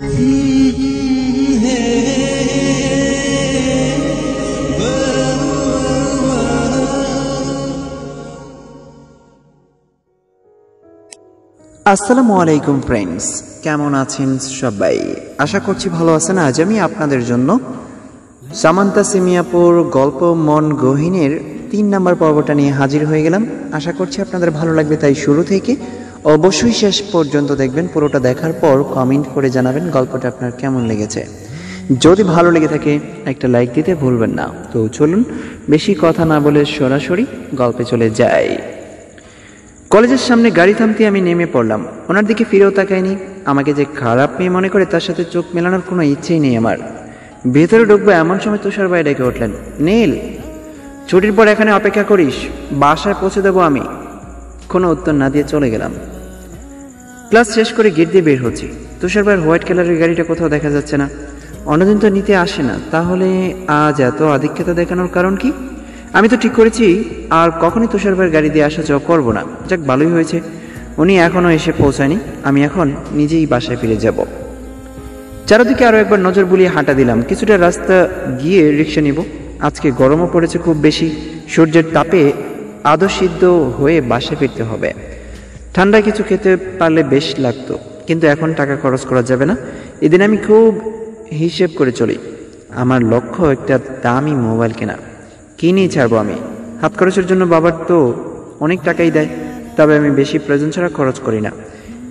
আসসালামু আলাইকুম ফ্রেন্ডস কেমন আছেন সবাই? আশা করছি ভালো আছেন। আজ আমি আপনাদের জন্য সামান্তা সিমিয়াপুর গল্প মন গহিনের তিন নম্বর পর্বটা নিয়ে হাজির হয়ে গেলাম। আশা করছি আপনাদের ভালো লাগবে, তাই শুরু থেকে অবশ্যই শেষ পর্যন্ত দেখবেন, পুরোটা দেখার পর কমেন্ট করে জানাবেন গল্পটা আপনার কেমন লেগেছে। যদি ভালো লেগে থাকে, একটা লাইক দিতে ভুলবেন না। তো চলুন, বেশি কথা না বলে সরাসরি গল্পে চলে যাই। কলেজের সামনে গাড়ি থামতে আমি নেমে পড়লাম। ওনার দিকে ফিরেও তাকায়নি আমাকে যে খারাপ মেয়ে মনে করে, তার সাথে চোখ মেলানোর কোনো ইচ্ছেই নেই আমার। ভেতরে ঢুকবো এমন সময় তুষার ভাই ডেকে উঠলেন, নীল, ছুটির পর এখানে অপেক্ষা করিস, বাসায় পৌঁছে দেবো আমি। কোনো উত্তর না দিয়ে চলে গেলাম। ক্লাস শেষ করে গেট দিয়ে বের হচ্ছি। তুষার ভাইয়ের হোয়াইট কালারের গাড়িটা কোথাও দেখা যাচ্ছে না। অন্যদিন তো নিতে আসে না। তাহলে আজ এত আধিক্যতা দেখানোর কারণ কি? আমি তো ঠিক করেছি, আর কখনই তুষার ভাইয়ের গাড়ি দিয়ে আসা যাওয়া করব না। যাক, ভালোই হয়েছে। উনি এখনও এসে পৌঁছায়নি। আমি এখন নিজেই বাসায় ফিরে যাব। চারদিকে আরও একবার নজর বুলিয়ে হাঁটা দিলাম। কিছুটা রাস্তা গিয়ে রিক্সা নিব। আজকে গরমও পড়েছে খুব বেশি। সূর্যের তাপে আদো সিদ্ধ হয়ে বাসে ফিরতে হবে। ঠান্ডায় কিছু খেতে পারলে বেশ লাগতো, কিন্তু এখন টাকা খরচ করা যাবে না। এদিন আমি খুব হিসেব করে চলি। আমার লক্ষ্য একটা দামি মোবাইল কেনা। কিনেই ছাড়বো আমি? হাত খরচের জন্য বাবার তো অনেক টাকাই দেয়, তবে আমি বেশি প্রয়োজন ছাড়া খরচ করি না।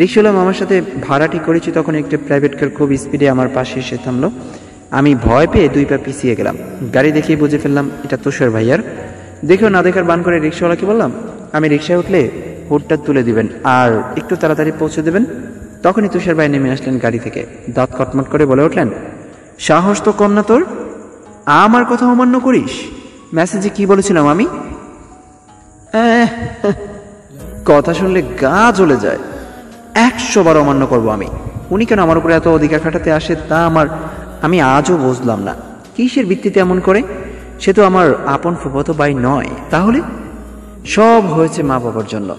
রিক্সাওয়ালা মামার সাথে ভাড়া ঠিক করেছি তখন একটা প্রাইভেট কার খুব স্পিডে আমার পাশে এসে থামলো। আমি ভয় পেয়ে দুই পা পিছিয়ে গেলাম। গাড়ি দেখেই বুঝে ফেললাম, এটা তুষার ভাইয়ার। দেখেও না দেখার বান করে রিক্সাওয়ালাকে বললাম? আমি রিক্সায় উঠলে হুডটা তুলে দিবেন আর একটু তাড়াতাড়ি পৌঁছে দেবেন। তখনই তুষার ভাই নেমে আসলেন গাড়ি থেকে। দাঁত কটমট করে বলে উঠলেন, সাহস তো কম না তোর? আমার কথা অমান্য করিস? মেসেজে কি বলেছিলাম আমি? কথা শুনলে গা জ্বলে যায়। একশো বার অমান্য করব আমি। উনি কেন আমার উপরে এত অধিকার খাটাতে আসে তা আমার, আমি আজও বুঝলাম না। কিসের ভিত্তিতে এমন করে? সে তো আমার আপন ফুফতো ভাই নয়। তাহলে? সব হয়েছে মা বাবার জন্য।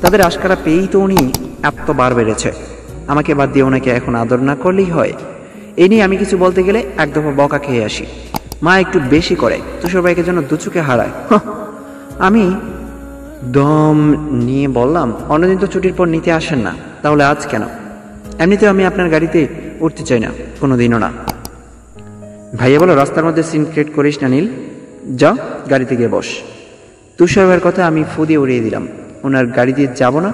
তাদের আশকারা পেয়েই তো উনি বার বেড়েছে। আমাকে বাদ দিয়ে ওনাকে এখন আদর না করলেই হয়। এ নিয়ে আমি কিছু বলতে গেলে এক দফা বকা খেয়ে আসি। মা একটু বেশি করে, তুষার ভাইকে যেন দু চোখে হারায়। আমি দম নিয়ে বললাম, অন্যদিন তো ছুটির পর নিতে আসেন না, তাহলে আজ কেন? এমনিতেও আমি আপনার গাড়িতে উঠতে চাই না কোনো দিনও না। ভাইয়া বলো, রাস্তার মধ্যে সিন ক্রিয়েট করিস না নীল? যা, গাড়িতে গিয়ে বস। তুষার কথা আমি ফু উড়িয়ে দিলাম। ওনার গাড়ি দিয়ে যাব না?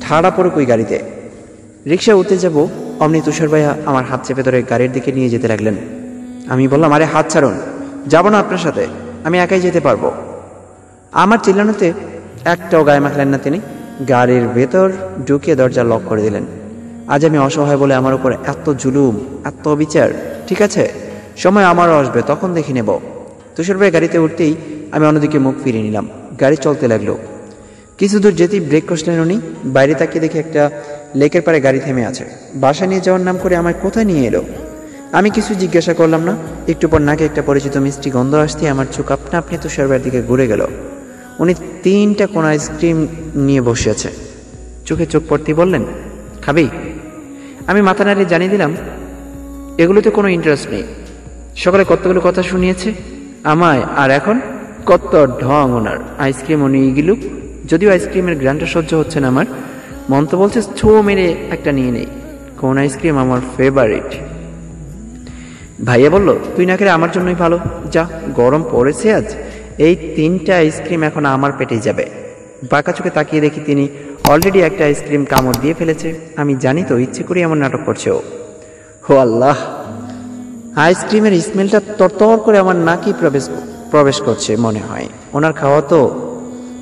ঠাড়া পড়ে কই গাড়িতে। রিক্সা উঠতে যাব। অমনি তুষার ভাইয়া আমার হাত চেপে ধরে গাড়ির দিকে নিয়ে যেতে লাগলেন। আমি বললাম, আরে, হাত ছাড়ুন। যাব না আপনার সাথে। আমি একাই যেতে পারব। আমার চিল্লানোতে একটাও গায়ে মাখলেন না তিনি। গাড়ির ভেতর ঢুকিয়ে দরজা লক করে দিলেন। আজ আমি অসহায় বলে আমার উপর এত জুলুম, এত অবিচার। ঠিক আছে, সময় আমারও আসবে, তখন দেখে নেব। তুষার ভাই গাড়িতে উঠতেই আমি অন্যদিকে মুখ ফিরিয়ে নিলাম। গাড়ি চলতে লাগল। কিছু দূর যেতেই ব্রেক কষলেন উনি। বাইরে তাকিয়ে দেখে একটা লেকের পাড়ে গাড়ি থেমে আছে। বাসা নিয়ে যাওয়ার নাম করে আমায় কোথায় নিয়ে এলো? আমি কিছু জিজ্ঞাসা করলাম না। একটু পর নাকে একটা পরিচিত মিষ্টি গন্ধ আসতে আমার চোখ আপনা আপনি তুষার ভাইয়ের দিকে ঘুরে গেল। উনি তিনটা কোন আইসক্রিম নিয়ে বসে আছে। চোখে চোখ পড়তেই বললেন, খাবি? আমি মাথা নাড়িয়ে জানিয়ে দিলাম এগুলোতে কোনো ইন্টারেস্ট নেই। সকালে কতগুলো কথা শুনিয়েছে? আমায় আর এখন? কত ঢং ওনার। আইসক্রিম উনি গিলুক। যদিও আইসক্রিমের গ্রানটা সহ্য হচ্ছে না আমার। মন তো বলছে ছো মেরে একটা নিয়ে নেই। কোন আইসক্রিম আমার ফেভারিট ভাইয়া বলল, তুই না খেলে আমার জন্যই ভালো। যা, গরম পড়েছে আজ। এই তিনটা আইসক্রিম এখন আমার পেটে যাবে। বাঁকা চোখে তাকিয়ে দেখি তিনি অলরেডি একটা আইসক্রিম কামড় দিয়ে ফেলেছে। আমি জানি তো, ইচ্ছে করে এমন নাটক করছে ও। হো আল্লাহ। আইসক্রিমের স্মেলটা তরতর করে আমার নাকি প্রবেশ প্রবেশ করছে মনে হয়। ওনার খাওয়া তো,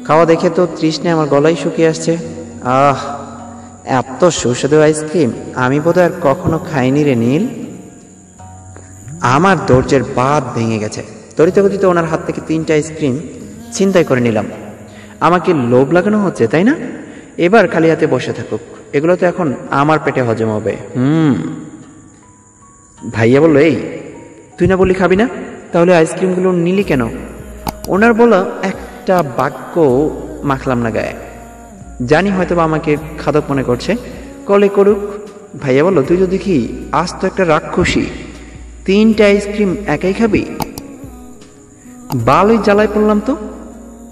খাওয়া দেখে তো তৃষ্ণে আমার গলায় শুকিয়ে আসছে। আহ, এত সুস্বাদু আইসক্রিম আমি বোধহয় আর কখনো খাইনি রে নীল। আমার দরজের বাদ ভেঙে গেছে। তরিতগতিতে ওনার হাত থেকে তিনটা আইসক্রিম ছিনতাই করে নিলাম। আমাকে লোভ লাগানো হচ্ছে, তাই না? এবার খালি হাতে বসে থাকুক। এগুলো তো এখন আমার পেটে হজম হবে। হুম। ভাইয়া বলল, এই, তুই না বলি খাবি না? তাহলে আইসক্রিমগুলো নিলি কেন? ওনার বলা একটা বাক্য মাখলাম না গায়ে। জানি হয়তো বা আমাকে খাদক মনে করছে। কলে করুক, ভাইয়া বলল, তুই তো দেখি আজ তো একটা রাক্ষসী। তিনটা আইসক্রিম একাই খাবি? বালই জ্বালায় পড়লাম তো।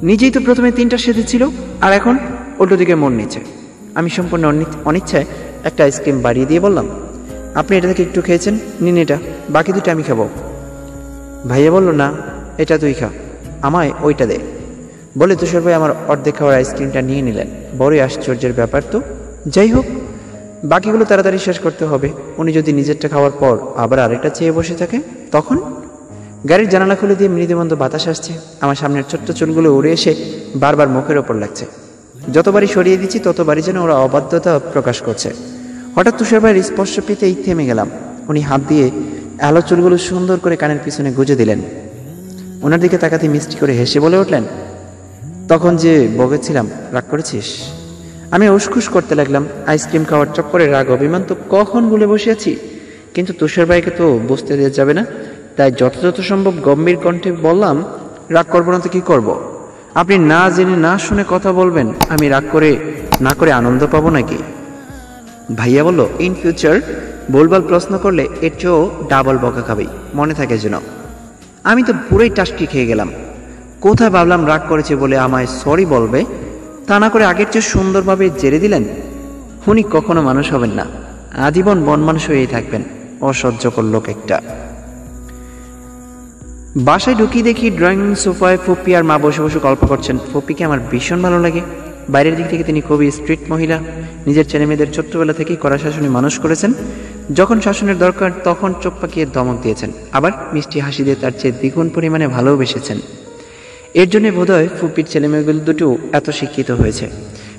নিজেই তো প্রথমে তিনটা সেধে ছিল আর এখন উল্টো দিকে মন নিচ্ছে। আমি সম্পূর্ণ অনিচ্ছায় একটা আইসক্রিম বাড়িয়ে দিয়ে বললাম আপনি এটা থেকে একটু খেয়েছেন? নিন এটা। বাকি দুটো আমি খাব। ভাইয়া বলল, না, এটা তুই খা। আমায় ওইটা দে। বলে তুষার ভাই আমার অর্ধেক খাওয়ার আইসক্রিমটা নিয়ে নিলেন। বড়ই আশ্চর্যের ব্যাপার তো। যাই হোক, বাকিগুলো তাড়াতাড়ি শেষ করতে হবে। উনি যদি নিজেরটা খাওয়ার পর আবার আরেকটা চেয়ে বসে থাকে তখন? গাড়ির জানালা খুলে দিয়ে মৃদুমন্দ বাতাস আসছে। আমার সামনের ছোট্ট চুলগুলো উড়ে এসে বারবার মুখের ওপর লাগছে। যতবারই সরিয়ে দিচ্ছি, ততবারই যেন ওরা অবাধ্যতা প্রকাশ করছে। হঠাৎ তুষার ভাইয়ের স্পর্শ পেতেই থেমে গেলাম। উনি হাত দিয়ে আলো চুলগুলো সুন্দর করে কানের পিছনে গুজে দিলেন। ওনার দিকে তাকাতে মিষ্টি করে হেসে বলে উঠলেন, তখন যে বগেছিলাম রাগ করেছিস? আমি উসখুস করতে লাগলাম, আইসক্রিম খাওয়ার চক্করে রাগ, অভিমান তো কখন ভুলে বসে আছি কিন্তু তুষার ভাইকে তো বসতে দেওয়া যাবে না, তাই যথাযথ সম্ভব গম্ভীর কণ্ঠে বললাম, রাগ করব না তো কি করব? আপনি না জেনে না শুনে কথা বলবেন, আমি রাগ করে, না করে আনন্দ পাবো নাকি? ভাইয়া বলল ইন ফিউচার বলবাল প্রশ্ন করলে এর চেয়েও ডাবল বকা খাবেই মনে থাকে যেন। আমি তো পুরোই টাস্কি খেয়ে গেলাম। কোথায় ভাবলাম রাগ করেছে বলে আমায় সরি বলবে? তা না করে আগের চেয়ে সুন্দরভাবে জেরে দিলেন? উনি কখনো মানুষ হবেন না। আজীবন বন মানুষ হয়েই থাকবেন, অসহ্যকর লোক একটা। বাসায় ঢুকিয়ে দেখি ড্রয়িং সোফায় ফুপ্পি আর মা বসে বসে গল্প করছেন। ফুপ্পিকে আমার ভীষণ ভালো লাগে। বাইরের দিক থেকে তিনি খুবই স্ট্রিট মহিলা। নিজের ছেলে মেয়েদের ছোট্টবেলা থেকেই কড়া শাসনে মানুষ করেছেন। যখন শাসনের দরকার, তখন চোখ পাকিয়ে দমক দিয়েছেন। আবার মিষ্টি হাসি দিয়ে তার চেয়ে দ্বিগুণ পরিমাণে ভালোবেসেছেন। এর জন্য বোধহয় ফুপ্পির ছেলেমেয়েগুলো দুটো এত শিক্ষিত হয়েছে।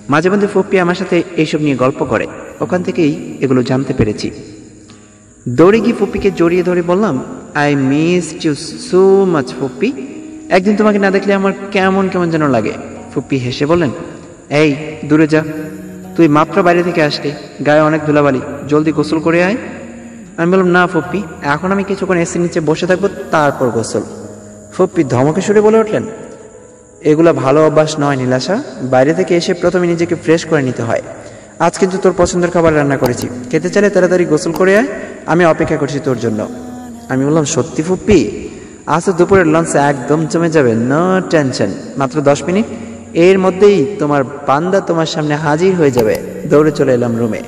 মাঝে মধ্যে ফুপ্পি আমার সাথে এইসব নিয়ে গল্প করে। ওখান থেকেই এগুলো জানতে পেরেছি। দৌড়ে গিয়ে ফুপ্পিকে জড়িয়ে ধরে বললাম I miss you so much ফুপ্পি। একদিন তোমাকে না দেখলে আমার কেমন কেমন যেন লাগে। ফুপ্পি হেসে বললেন এই, দূরে যা। তুই মাত্র বাইরে থেকে আসলি, গায়ে অনেক ধুলাবালি। জলদি গোসল করে আয়। আমি বললাম, না, ফুপ্পি, এখন আমি কিছুক্ষণ এসির নিচে বসে থাকব, তারপর গোসল। ফুপ্পি ধমকে সুরে বলে উঠলেন, এগুলো ভালো অভ্যাস নয় নীলাশা। বাইরে থেকে এসে প্রথমে নিজেকে ফ্রেশ করে নিতে হয়। আজ কিন্তু তোর পছন্দের খাবার রান্না করেছি। খেতে চাইলে তাড়াতাড়ি গোসল করে আয়। আমি অপেক্ষা করছি তোর জন্য। আমি বললাম, সত্যি ফুপ্পি? আজ তো দুপুরের লাঞ্চ একদম জমে যাবে নো টেনশন মাত্র দশ মিনিট এর মধ্যেই তোমার বান্দা তোমার সামনে হাজির হয়ে যাবে। দৌড়ে চলে এলাম রুমে।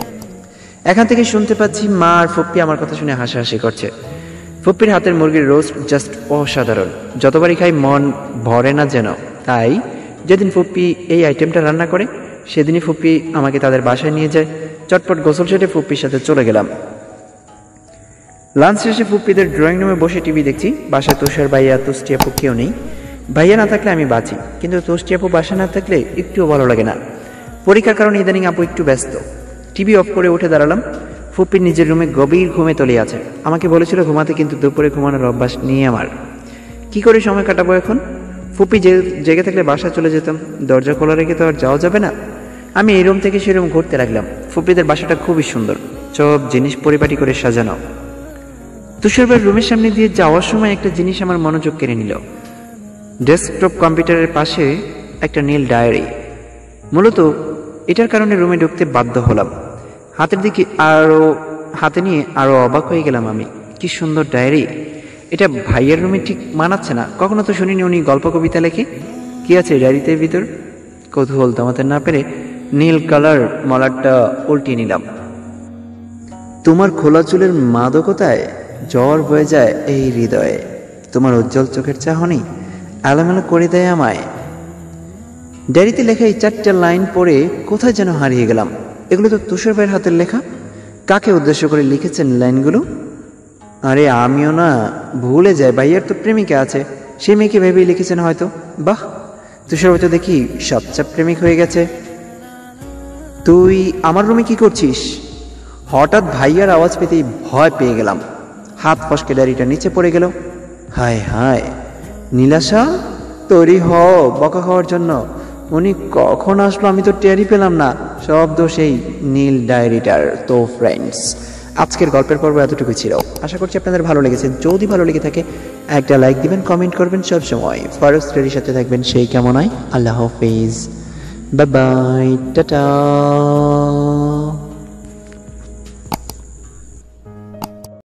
এখান থেকে শুনতে পাচ্ছি মা আর ফুপ্পি আমার কথা শুনে হাসাহাসি করছে। ফুপ্পির হাতের মুরগির রোস্ট জাস্ট অসাধারণ। যতবারই খাই মন ভরে না যেন। তাই যেদিন ফুপ্পি এই আইটেমটা রান্না করে, সেদিনই ফুপ্পি আমাকে তাদের বাসায় নিয়ে যায়। চটপট গোসল সেটে ফুপ্পির সাথে চলে গেলাম। লাঞ্চ শেষে ফুপ্পিদের ড্রয়িং রুমে বসে টিভি দেখছি। বাসায় তুষার ভাইয়া তুষ্টিয়া কেউ নেই। ভাইয়া না থাকলে আমি বাঁচি, কিন্তু তুষ্টি আপু বাসা না থাকলে একটুও ভালো লাগে না। পরীক্ষার কারণে ইদানিং আপু একটু ব্যস্ত। টিভি অফ করে উঠে দাঁড়ালাম। ফুপ্পির নিজের রুমে গভীর ঘুমে তলে আছে। আমাকে বলেছিল ঘুমাতে, কিন্তু দুপুরে ঘুমানোর অভ্যাস নেই আমার। কি করে সময় কাটাবো এখন? ফুপি যে জেগে থাকলে বাসা চলে যেতাম। দরজা খোলা রেখে তো আর যাওয়া যাবে না। আমি এই রুম থেকে সেই রুম ঘুরতে লাগলাম। ফুপিদের বাসাটা খুবই সুন্দর। সব জিনিস পরিপাটি করে সাজানো। তুষারবার রুমের সামনে দিয়ে যাওয়ার সময় একটা জিনিস আমার মনোযোগ কেড়ে নিল। ডেস্কটপ কম্পিউটারের পাশে একটা নীল ডায়েরি। মূলত এটার কারণে রুমে ঢুকতে বাধ্য হলাম। হাতের দিকে আরও হাতে নিয়ে আরও অবাক হয়ে গেলাম আমি। কি সুন্দর ডায়েরি। এটা ভাইয়ের রুমে ঠিক মানাচ্ছে না। কখনো তো শুনিনি উনি গল্প কবিতা লেখে। কি আছে ডায়েরিতে ভিতর? কৌতূহল দমাতে না পেরে নীল কালার মলারটা উল্টিয়ে নিলাম। তোমার খোলা চুলের মাদকতায় জ্বর বয়ে যায় এই হৃদয়ে। তোমার উজ্জ্বল চোখের চাহনি এলোমেলো করে দেয় আমায়। ডায়েরিতে লেখা এই চারটে লাইন পড়ে কোথায় যেন হারিয়ে গেলাম। এগুলো তো তুষার ভাইয়ের হাতের লেখা। কাকে উদ্দেশ্য করে লিখেছেন লাইনগুলো? আরে আমিও না, ভুলে যাই ভাইয়ার তো প্রেমিকা আছে। সে মেয়েকে ভেবেই লিখেছেন হয়তো। বাহ, তুষার ভাই তো দেখি সচ্চাপ প্রেমিক হয়ে গেছে। তুই আমার রুমে কি করছিস? হঠাৎ ভাইয়ার আওয়াজ পেতেই ভয় পেয়ে গেলাম। হাত ফসকে ডায়েরিটা নিচে পড়ে গেল। হায় হায়। নীলাশা, তৈরি হ, বকা খাওয়ার জন্য। উনি কখন আসলো আমি তো টেরই পেলাম না। সব দোষ এই নীল ডায়েরিটার, তো ফ্রেন্ডস আজকের গল্পের পর্ব এতটুকু ছিল। আশা করছি আপনাদের ভালো লেগেছে। যদি ভালো লেগে থাকে, একটা লাইক দিবেন কমেন্ট করবেন সব সময়। ফারুক স্টাডির সাথে থাকবেন সেই কেমন হয় আল্লাহ হাফিজ। Bye bye tata.